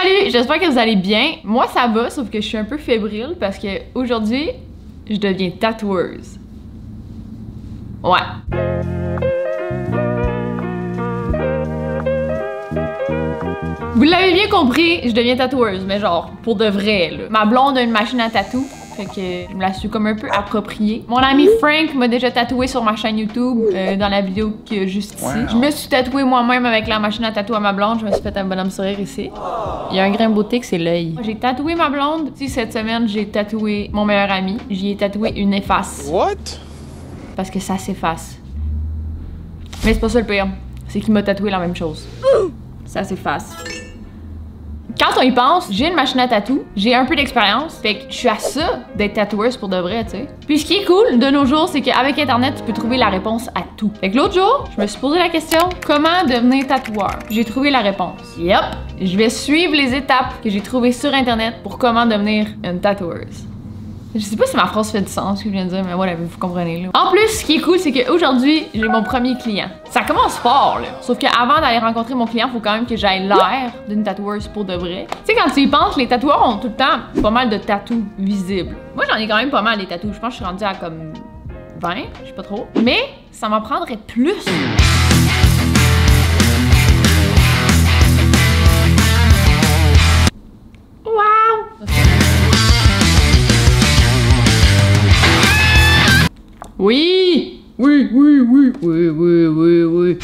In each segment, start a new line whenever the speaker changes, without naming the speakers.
Salut, j'espère que vous allez bien. Moi ça va, sauf que je suis un peu fébrile parce que aujourd'hui, je deviens tatoueuse. Ouais. Vous l'avez bien compris, je deviens tatoueuse, mais genre pour de vrai. Là. Ma blonde a une machine à tatou, fait que je me la suis comme un peu appropriée. Mon ami Frank m'a déjà tatoué sur ma chaîne YouTube euh, dans la vidéo qui est juste ici. Je me suis tatouée moi-même avec la machine à tatou à ma blonde. Je me suis fait un bonhomme sourire ici. Il y a un grain de beauté que c'est l'œil. J'ai tatoué ma blonde. Si cette semaine j'ai tatoué mon meilleur ami, j'y ai tatoué une efface.
What?
Parce que ça s'efface. Mais c'est pas ça le pire. C'est qu'il m'a tatoué la même chose. Ça s'efface. Quand on y pense, j'ai une machine à tatou, j'ai un peu d'expérience, fait que je suis à ça d'être tatoueuse pour de vrai, tu sais. Puis ce qui est cool de nos jours, c'est qu'avec internet, tu peux trouver la réponse à tout. Fait que l'autre jour, je me suis posé la question comment devenir tatoueur? J'ai trouvé la réponse. Yep, je vais suivre les étapes que j'ai trouvées sur internet pour comment devenir une tatoueuse. Je sais pas si ma phrase fait du sens, ce que je viens de dire, mais voilà, vous comprenez. Là. En plus, ce qui est cool, c'est qu'aujourd'hui, j'ai mon premier client. Ça commence fort, là. Sauf qu'avant d'aller rencontrer mon client, faut quand même que j'aille l'air d'une tatoueuse pour de vrai. Tu sais, quand tu y penses, les tatoueurs ont tout le temps pas mal de tatous visibles. Moi, j'en ai quand même pas mal, des tatous. Je pense que je suis rendue à comme 20, je sais pas trop. Mais ça m'en prendrait plus. Oui! Oui, oui, oui, oui, oui,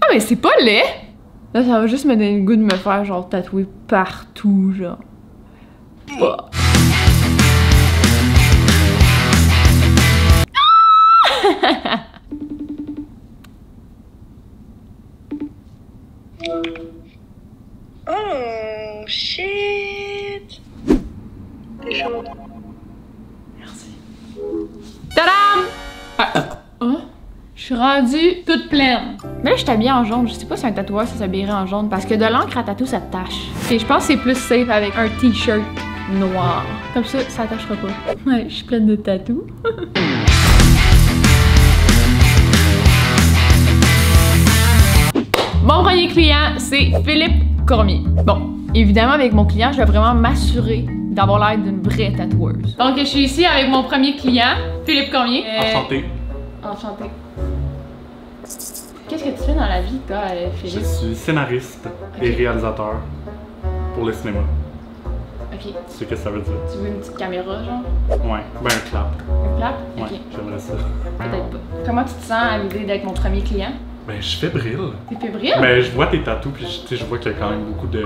ah mais c'est pas laid! Là ça va juste me donner le goût de me faire genre tatouer partout genre. Bah.
Oh shit! T'es chaud.
Merci. Tadam! Ah, oh, je suis rendue toute pleine. Mais là, je suis habillée en jaune. Je sais pas si un tatoueur ça s'habillerait en jaune parce que de l'encre à tatou, ça tache. Et je pense que c'est plus safe avec un t-shirt noir. Comme ça, ça tachera pas. Ouais, je suis pleine de tatous. Mon premier client, c'est Philippe Cormier. Bon, évidemment, avec mon client, je vais vraiment m'assurer d'avoir l'air d'une vraie tatoueuse. Donc, je suis ici avec mon premier client, Philippe Cormier. Euh,
Enchanté.
Enchanté. Qu'est-ce que tu fais dans la vie, toi, euh,
Je
Philippe?
suis scénariste et réalisateur pour le cinéma.
Ok.
Tu sais ce que ça veut dire?
Tu veux une petite caméra, genre?
Ouais, ben un clap.
Une clap?
Ouais,
Ok.
j'aimerais ça.
Peut-être pas. Comment tu te sens à l'idée d'être mon premier client?
Ben je fais brille.
T'es fébrile?
Ben je vois tes tatous puis je- tu sais, je vois qu'il y a quand même beaucoup de,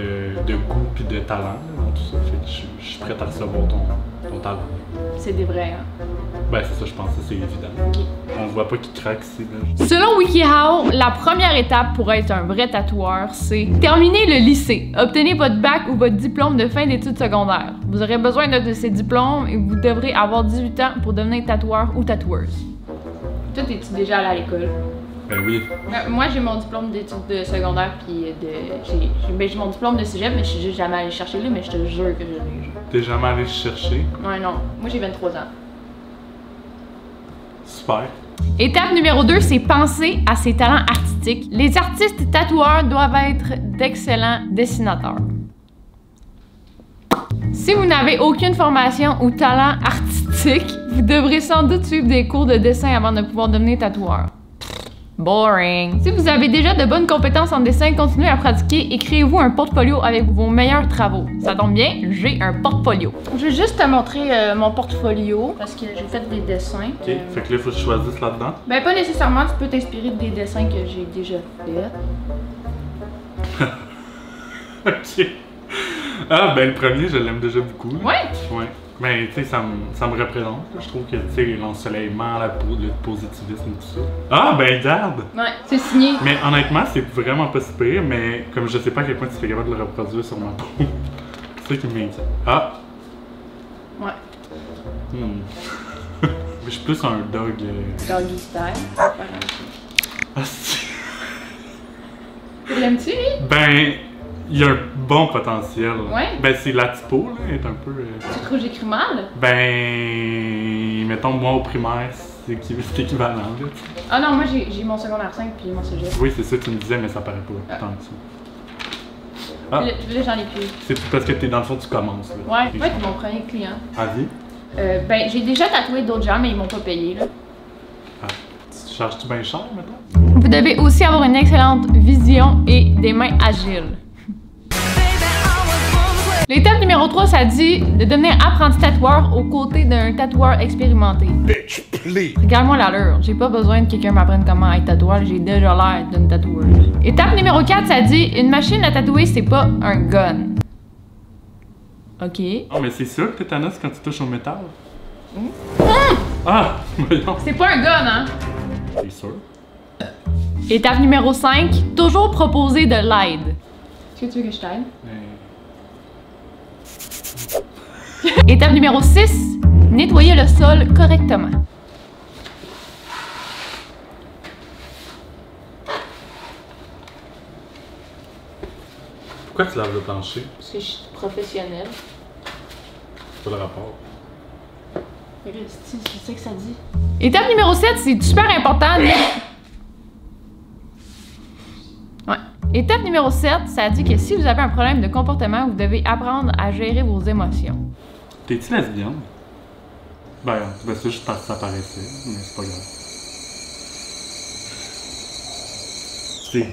de goût puis de talent dans tout ça. Fait que je, je suis prête à recevoir ton, ton talent.
C'est des vrais, hein?
Ben c'est ça, je pense que c'est évident. On voit pas qu'il craque ici. Là.
Selon WikiHow, la première étape pour être un vrai tatoueur, c'est terminer le lycée. Obtenez votre bac ou votre diplôme de fin d'études secondaires. Vous aurez besoin d'un de ces diplômes et vous devrez avoir 18 ans pour devenir tatoueur ou tatoueuse. Toi, es-tu déjà allé à l'école?
Ben oui.
Euh, Moi, j'ai mon diplôme d'études de secondaire, puis de. J'ai ben, j'ai mon diplôme de cégep, mais je suis jamais allé chercher là, mais je te jure que je l'ai. genre.
T'es jamais allé chercher?
Ouais, non. Moi, j'ai 23 ans.
Super.
Étape numéro 2, c'est penser à ses talents artistiques. Les artistes tatoueurs doivent être d'excellents dessinateurs. Si vous n'avez aucune formation ou talent artistique, vous devrez sans doute suivre des cours de dessin avant de pouvoir devenir tatoueur. Boring. Si vous avez déjà de bonnes compétences en dessin, continuez à pratiquer et créez-vous un portfolio avec vos meilleurs travaux. Ça tombe bien, j'ai un portfolio. Je vais juste te montrer euh, mon portfolio parce que j'ai fait des dessins.
Ok. Fait que là, faut que je choisisse là-dedans.
Ben pas nécessairement, tu peux t'inspirer des dessins que j'ai déjà faits.
Ok. Ah, ben le premier, je l'aime déjà beaucoup. là.
Ouais!
Ouais. Mais tu sais, ça me, ça me représente. Je trouve que tu sais, l'ensoleillement, la le positivisme, tout ça. Ah, ben garde!
Ouais, c'est signé.
Mais honnêtement, c'est vraiment pas si pire, mais comme je sais pas à quel point tu serais capable de le reproduire sur ma peau, c'est ça qui m'inquiète. Ah!
Ouais.
Hmm. Mais je suis plus un dog. euh,
Doggy style.
Ah, si.
Tu l'aimes-tu, lui?
Ben, Il y a un bon potentiel.
Ouais?
Ben, c'est la typo, là, est un peu. euh,
Tu trouves que j'écris mal?
Ben. Mettons, moi au primaire, c'est équi- c'est équivalent, là.
Ah non, moi j'ai mon secondaire 5 puis mon cégep.
Oui, c'est ça, tu me disais, mais ça paraît pas
Ah.
tant que ça. Ah,
Là, j'en ai plus.
c'est parce que t'es dans le fond, tu commences, là.
Ouais, ouais, c'est mon premier client.
Vie?
Euh, ben, j'ai déjà tatoué d'autres gens, mais ils m'ont pas payé, là.
Tu charges-tu bien cher, mettons?
Vous devez aussi avoir une excellente vision et des mains agiles. L'étape numéro 3, ça dit de devenir apprenti tatoueur aux côtés d'un tatoueur expérimenté.
Bitch, please.
Regarde-moi l'allure, j'ai pas besoin que quelqu'un m'apprenne comment être tatoueur, j'ai déjà l'air d'une tatoueuse. Étape numéro 4, ça dit une machine à tatouer, c'est pas un gun. Ok.
Ah, mais c'est sûr que tétanos quand tu touches au métal? Ah! Voyons.
C'est pas un gun, hein?
C'est sûr.
Étape numéro 5, toujours proposer de l'aide. Est-ce que tu veux que je t'aide? Étape numéro 6, nettoyer le sol correctement.
Pourquoi tu laves le plancher?
Parce que je suis professionnelle.
C'est pas le rapport.
C'est ça que ça dit? Étape numéro 7, c'est super important. Ouais. Étape numéro 7, ça dit que si vous avez un problème de comportement, vous devez apprendre à gérer vos émotions.
T'es-tu lesbienne? Ben, ben c'est juste parce que ça paraissait, mais c'est pas grave. C'est.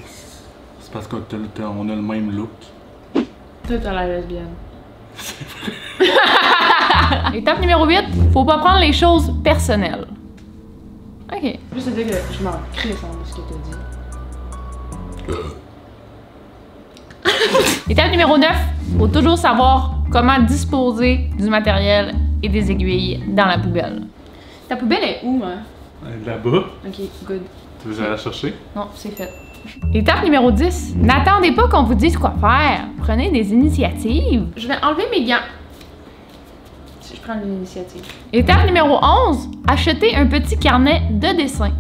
C'est parce qu'on a, le- on a le même look.
Toi, t'as la lesbienne. Étape numéro 8, faut pas prendre les choses personnelles. Ok. Juste te dire que je m'en crisse de ce que t'as dit. Étape numéro 9, faut toujours savoir comment disposer du matériel et des aiguilles dans la poubelle. Ta poubelle est où, hein?
Euh, Là-bas,
Ok, good.
tu veux j'aille la chercher?
Non, c'est fait. Étape numéro 10. N'attendez pas qu'on vous dise quoi faire. Prenez des initiatives. Je vais enlever mes gants. Si je prends l'initiative. Étape numéro 11. Achetez un petit carnet de dessin.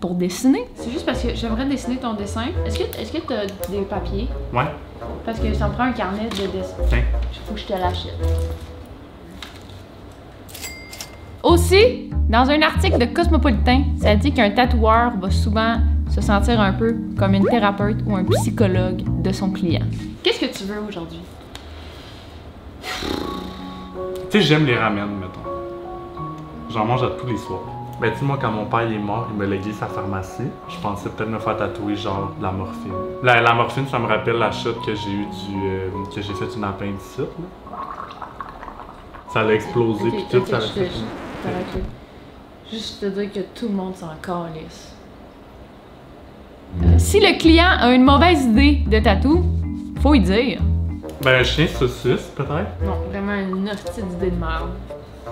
Pour dessiner? C'est juste parce que j'aimerais dessiner ton dessin. Est-ce que est-ce que t'as des papiers?
Ouais,
Parce que ça me prend un carnet de dessin.
tiens.
Faut que je te l'achète. Aussi, dans un article de Cosmopolitain, ça dit qu'un tatoueur va souvent se sentir un peu comme une thérapeute ou un psychologue de son client. Qu'est-ce que tu veux aujourd'hui?
Tu sais, j'aime les ramen, mettons. J'en mange à tous les soirs. Ben, tu sais, moi, quand mon père est mort, il m'a légué sa pharmacie. Je pensais peut-être me faire tatouer, genre, de la morphine. La, la morphine, ça me rappelle la chute que j'ai eu du. euh, que j'ai fait une appendicite, là. Ça a explosé, puis tout, ça a fait.
Juste te dire que tout le monde s'en calisse. Si le client a une mauvaise idée de tatou, faut y dire.
Ben, un chien saucisse, peut-être?
Non, vraiment une hostie d'idée de merde.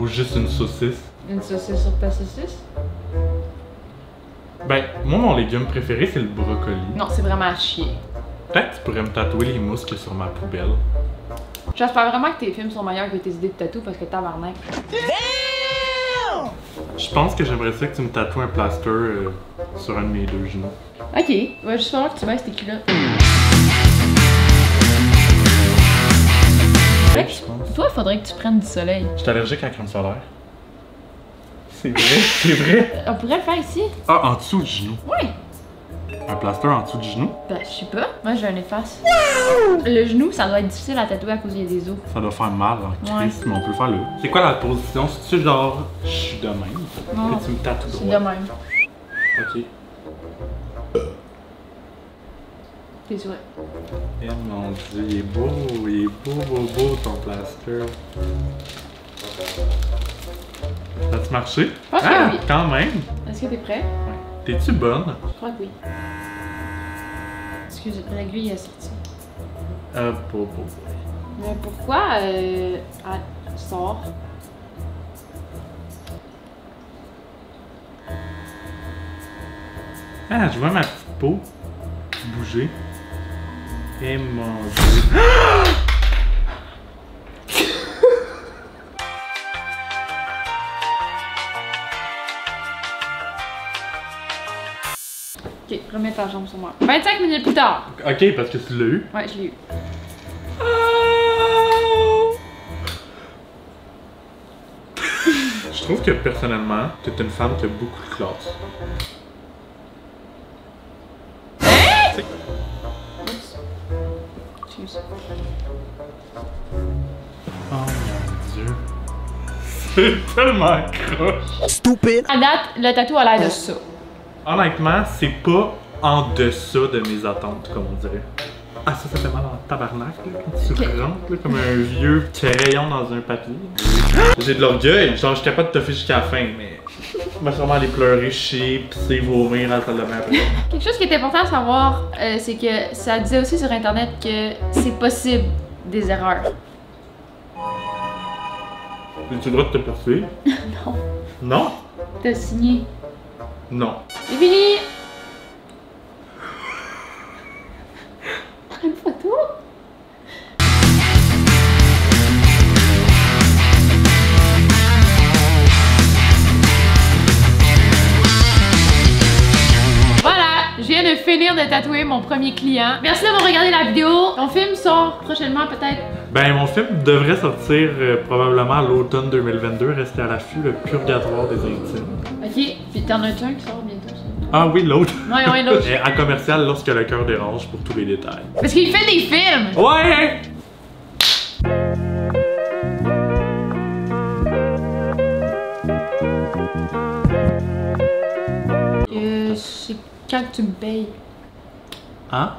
Ou juste une saucisse?
Une saucisse sur ta saucisse?
Ben, moi, mon légume préféré, c'est le brocoli.
Non, c'est vraiment à chier.
Peut-être que tu pourrais me tatouer les a sur ma poubelle.
J'espère vraiment que tes films sont meilleurs que tes idées de tatou parce que tabarnak.
Je pense que j'aimerais ça que tu me tatoues un plaster euh, sur un de mes deux genoux.
Ok, va juste falloir que tu baisses tes culottes.
Ouais, je pense.
Toi, faudrait que tu prennes du soleil.
Je suis allergique à la crème solaire. C'est vrai, c'est vrai.
On pourrait le faire ici?
Ah, en dessous du genou.
Ouais.
Un plaster en dessous du genou,
Ben, je sais pas. Moi, j'ai un efface. Le genou, ça doit être difficile à tatouer à cause des os.
ça doit faire mal en
Ouais.
Christ, mais on peut le faire là. C'est quoi la position? C'est-tu genre, je suis de même?
Non.
Tu me tatoues droit?
de même.
Ok.
T'es sûr?
Eh mon dieu, il est beau, il est beau, beau, beau ton plaster. Ça a-tu marché?
Je pense que
ah,
oui.
quand même!
Est-ce que t'es prêt?
Ouais. T'es-tu bonne?
Je crois que oui. Excuse, l'aiguille est sortie.
Euh, beau, beau.
Mais pourquoi euh, elle sort?
Ah, je vois ma petite peau bouger. Eh mon dieu.
Ok, remets sa jambe sur moi. 25 minutes plus tard.
Ok, parce que tu l'as eu.
Ouais, je l'ai eu.
Je trouve que personnellement, t'es une femme qui a beaucoup de classe.
Excuse.
Oh mon dieu. C'est tellement croche.
Stupid.
À date, le tatou a l'air de ça.
Honnêtement, c'est pas en deçà de mes attentes, comme on dirait. Ah, ça, ça fait mal en tabarnak, là, quand tu rentres, là, comme un vieux crayon dans un papier. J'ai de l'orgueil, genre, je suis capable de te faire jusqu'à la fin, mais. Je vais sûrement aller pleurer, chier, pisser, vomir à la salle de bain après.
Quelque chose qui est important à savoir, euh, c'est que ça disait aussi sur internet que c'est possible des erreurs.
As-tu le droit de te poursuivre?
Non.
Non?
T'as signé.
Non.
C'est fini! Prends une photo? Voilà, je viens de finir de tatouer mon premier client. Merci d'avoir regardé la vidéo. Ton film sort prochainement peut-être?
Ben, mon film devrait sortir euh, probablement à l'automne 2022. Restez à l'affût, le purgatoire des intimes.
Ok, puis t'en as un qui sort bientôt.
Ah oui, l'autre.
Ouais, ouais, l'autre.
Et à commercial lorsque le cœur dérange pour tous les détails.
Parce qu'il fait des films!
Ouais!
Euh, c'est quand tu me payes.
Hein?